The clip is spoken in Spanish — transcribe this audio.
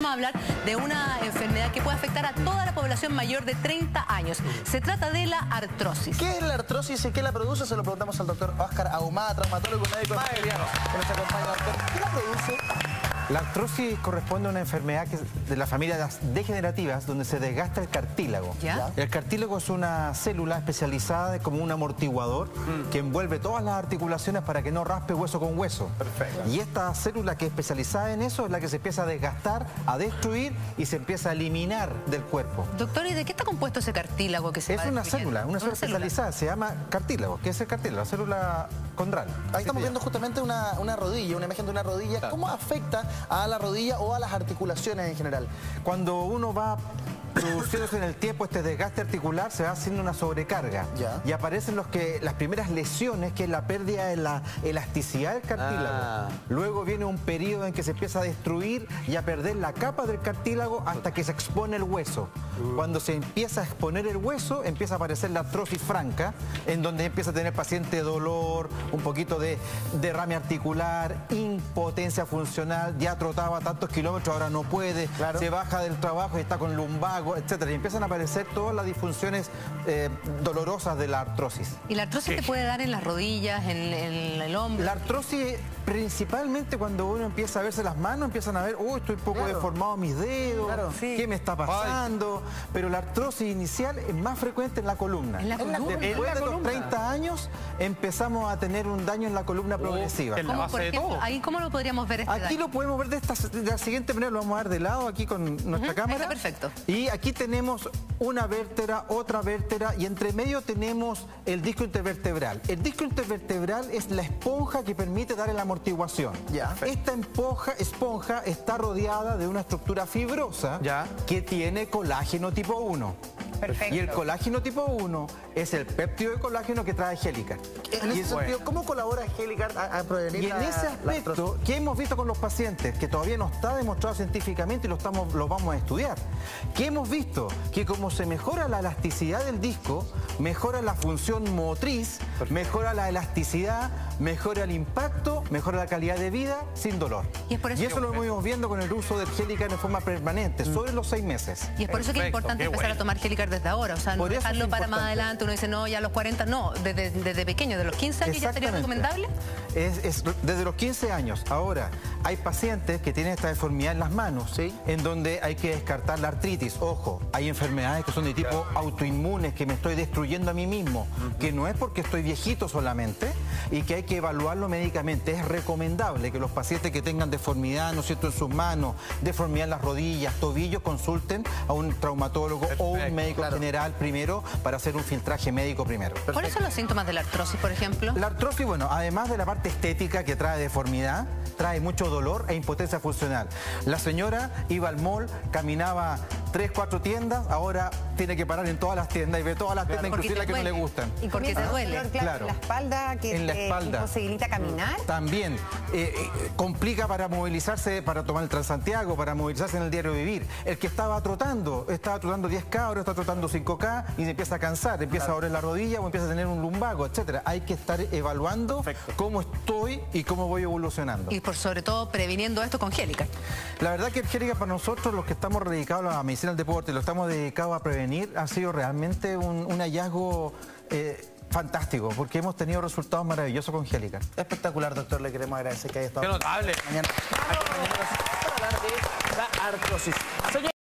Vamos a hablar de una enfermedad que puede afectar a toda la población mayor de 30 años. Se trata de la artrosis. ¿Qué es la artrosis y qué la produce? Se lo preguntamos al doctor Oscar Ahumada, traumatólogo médico que nos acompaña. Doctor. ¿Qué la produce? La artrosis corresponde a una enfermedad que de la familia de las degenerativas donde se desgasta el cartílago. ¿Ya? El cartílago es una célula especializada como un amortiguador Mm. que envuelve todas las articulaciones para que no raspe hueso con hueso. Perfecto. Y esta célula que es especializada en eso es la que se empieza a desgastar, a destruir y se empieza a eliminar del cuerpo. Doctor, ¿y de qué está compuesto ese cartílago que se Es va una célula, una célula especializada, se llama cartílago. ¿Qué es el cartílago? La célula condral. Ahí estamos viendo justamente una, una rodilla, una imagen de una rodilla. ¿Cómo afecta a la rodilla o a las articulaciones en general? Cuando uno va produciéndose en el tiempo este desgaste articular, se va haciendo una sobrecarga. Ya. Y aparecen los que, las primeras lesiones, que es la pérdida de la elasticidad del cartílago. Ah. Luego viene un periodo en que se empieza a destruir y a perder la capa del cartílago hasta que se expone el hueso. Uh. Cuando se empieza a exponer el hueso, empieza a aparecer la artrosis franca, en donde empieza a tener paciente dolor, un poquito de derrame articular, impotencia funcional, ya trotaba tantos kilómetros, ahora no puede, Claro. se baja del trabajo y está con lumbago, etcétera. Y empiezan a aparecer todas las disfunciones eh, dolorosas de la artrosis. ¿Y la artrosis te puede dar en las rodillas, en, en el hombro? La artrosis, principalmente cuando uno empieza a verse las manos, empiezan a ver, uy, estoy un poco Claro. deformado mis dedos, Claro. Sí. ¿qué me está pasando? Pero la artrosis inicial es más frecuente en la columna. En la columna. Después En la de los columna. 30 años empezamos a tener un daño en la columna progresiva. en la ¿Cómo, base por de todo. ahí cómo lo podríamos ver este Aquí daño? lo podemos ver de, esta, de la siguiente manera, lo vamos a dar de lado aquí con nuestra cámara. está perfecto. Y aquí tenemos una vértebra, otra vértebra y entre medio tenemos el disco intervertebral. El disco intervertebral es la esponja que permite dar la amortiguación. Ya. Esta esponja, esponja está rodeada de una estructura fibrosa Ya. que tiene colágeno tipo 1. Perfecto. Y el colágeno tipo 1 es el péptido de colágeno que trae Helicar. En Y ese sentido, ¿cómo colabora Helicard a, a prevenir y en la- ese aspecto? ¿qué hemos visto con los pacientes? Que todavía no está demostrado científicamente y lo, estamos, lo vamos a estudiar. ¿Qué hemos visto? Que como se mejora la elasticidad del disco, mejora la función motriz, mejora la elasticidad, mejora el impacto, mejora la calidad de vida sin dolor. Y es por eso- lo hemos viendo con el uso del Helicar en forma permanente, sobre los seis meses. Y es por eso que es importante qué empezar a tomar Desde ahora, o sea, no dejarlo para más adelante, uno dice, no, ya a los 40, no, desde, desde pequeño, de los 15 años ya sería recomendable. Es, es desde los 15 años. Ahora, hay pacientes que tienen esta deformidad en las manos, Sí. en donde hay que descartar la artritis. Ojo, hay enfermedades que son de tipo autoinmunes, que me estoy destruyendo a mí mismo, que no es porque estoy viejito solamente y que hay que evaluarlo médicamente. Es recomendable que los pacientes que tengan deformidad, ¿no es cierto?, en sus manos, deformidad en las rodillas, tobillos, consulten a un traumatólogo o un médico claro. general primero para hacer un filtraje médico primero. ¿Cuáles son los síntomas de la artrosis, por ejemplo? La artrosis, bueno, además de la parte estética que trae deformidad, trae mucho dolor e impotencia funcional. La señora iba al mall, caminaba tres, cuatro tiendas, ahora tiene que parar en todas las tiendas y ve todas las tiendas, inclusive las que no le gustan. Y porque te duele. dolor, claro, Claro. en la espalda que En la espalda. imposibilita caminar. También eh, eh, complica para movilizarse, para tomar el Transantiago, para movilizarse en el diario vivir. El que estaba trotando, estaba trotando 10K, ahora está trotando 5K y se empieza a cansar, empieza a doler la rodilla o empieza a tener un lumbago, etcétera. Hay que estar evaluando Perfecto. cómo estoy y cómo voy evolucionando. Y por sobre todo previniendo esto con Helicar. La verdad que el Jerica para nosotros, los que estamos dedicados a la medicina del deporte, lo estamos dedicados a prevenir, ha sido realmente un, un hallazgo eh, fantástico, porque hemos tenido resultados maravillosos con Gélica. Espectacular, doctor. Le queremos agradecer que haya estado Qué notable. mañana. Aquí, mañana, para hablar de la artrosis. Señor-